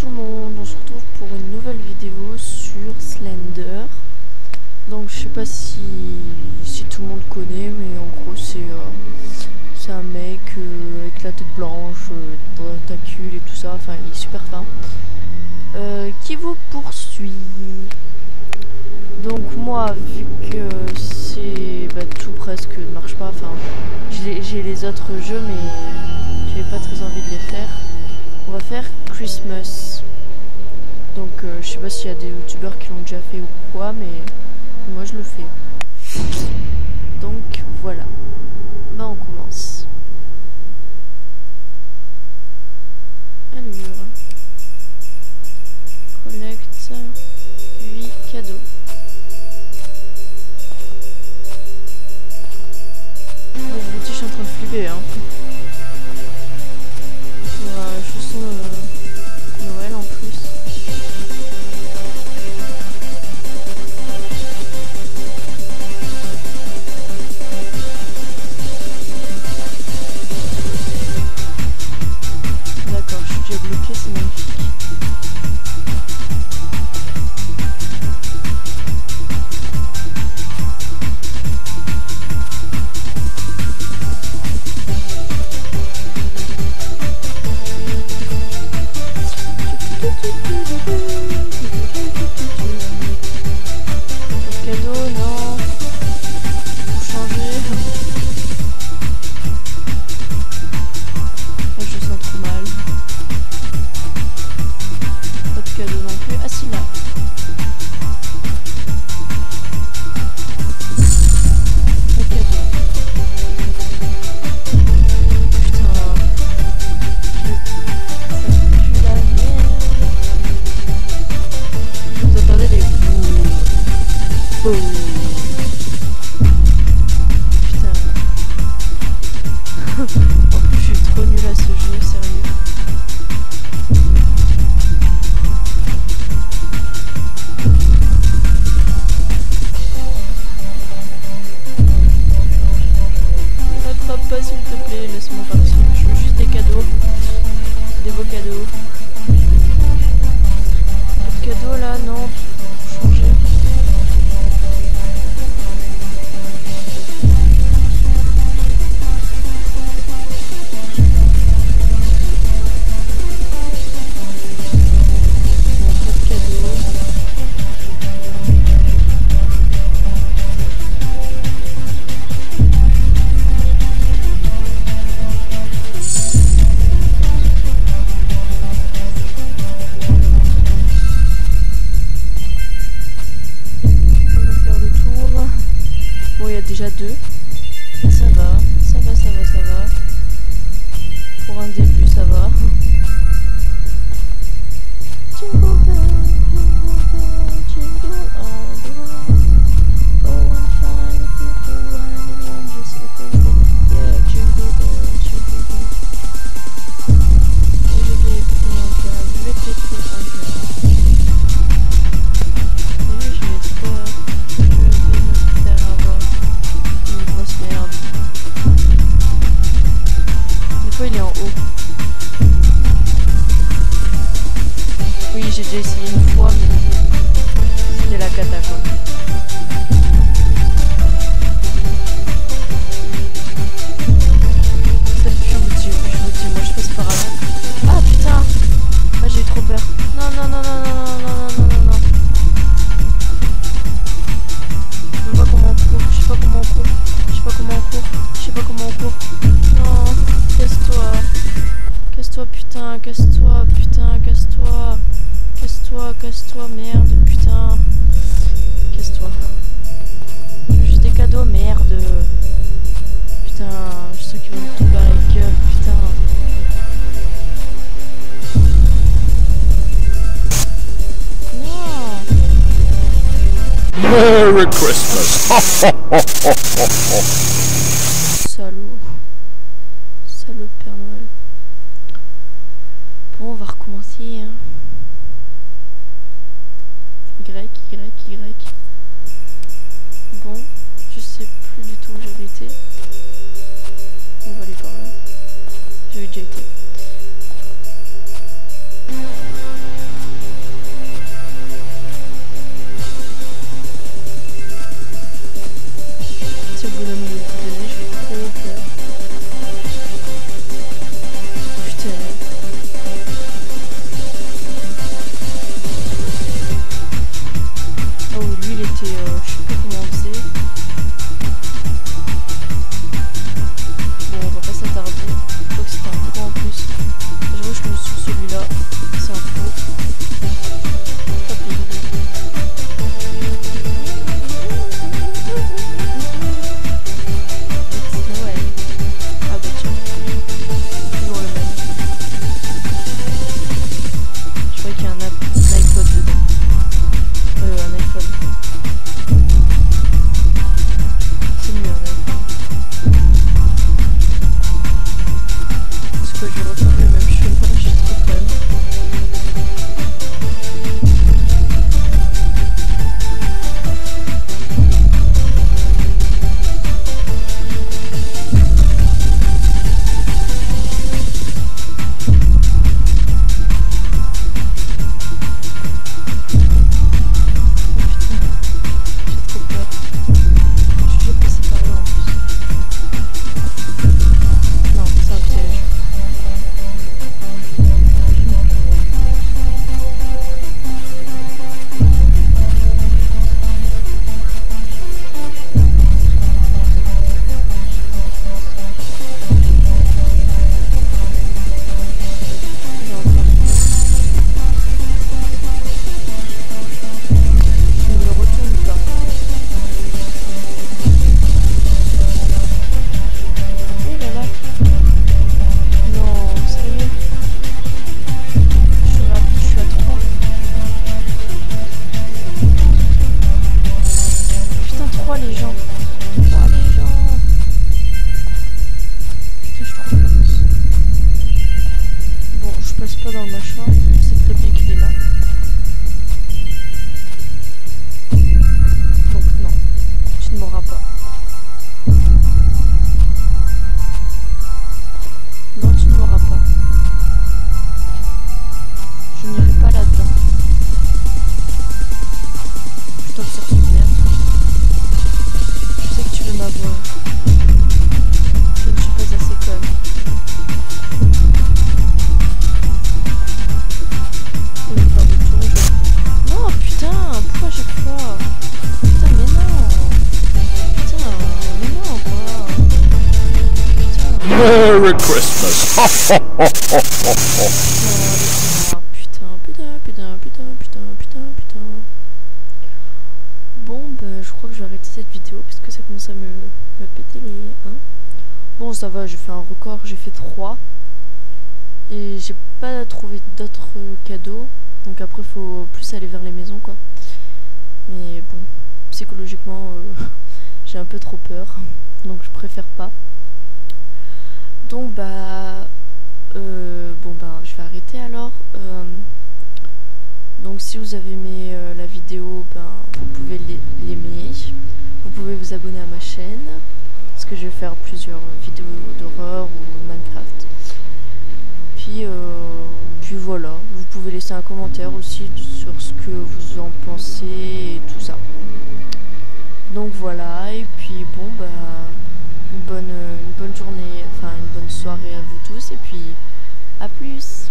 tout le monde, on se retrouve pour une nouvelle vidéo sur Slender. Donc je sais pas si, si tout le monde connaît, mais en gros c'est euh, un mec euh, avec la tête blanche, euh, tentacules et tout ça, enfin il est super fin. Euh, qui vous poursuit? Donc moi, vu que c'est bah, tout presque ne marche pas, enfin j'ai les autres jeux mais j'ai pas très envie de les faire. On va faire Christmas. Donc euh, je sais pas s'il y a des youtubeurs qui l'ont déjà fait ou quoi, mais moi je le fais. Donc voilà. Bah on commence. Allure. Collecte 8 cadeaux. Je suis en train de flipper hein. Euh, Noël en plus. Thank you. just move up déjà deux. Il est en haut. Oui, j'ai déjà essayé une fois, mais c'était la cata quoi. Je vous dis, je vous dis, moi je passe par là. Casse-toi, merde, putain. Casse-toi. Juste des cadeaux, merde. Putain, je sais qu'ils vont me tomber à la gueule, putain. Merry Christmas! Salaud. Salaud de Père Noël. Bon, on va recommencer. Hein. Y, Bon, je sais plus du tout où j'avais été. On va aller par là. J'avais déjà été. Merry Christmas. Putain, putain, putain, putain, putain, putain, putain. Bon, bah, je crois que je vais arrêter cette vidéo parce que ça commence à me, me péter les 1. Bon, ça va, j'ai fait un record, j'ai fait 3. Et j'ai pas trouvé d'autres cadeaux. Donc après, faut plus aller vers les maisons, quoi. Mais bon, psychologiquement, euh, j'ai un peu trop peur. Donc je préfère pas. Donc, bah. Euh, bon ben je vais arrêter alors. Euh, donc si vous avez aimé euh, la vidéo, ben vous pouvez l'ai- l'aimer. Vous pouvez vous abonner à ma chaîne. Parce que je vais faire plusieurs vidéos d'horreur ou Minecraft. Puis, puis voilà, vous pouvez laisser un commentaire aussi sur ce que vous en pensez et tout ça. Donc voilà, et puis bon bah une bonne, journée, enfin une bonne soirée à vous tous et puis à plus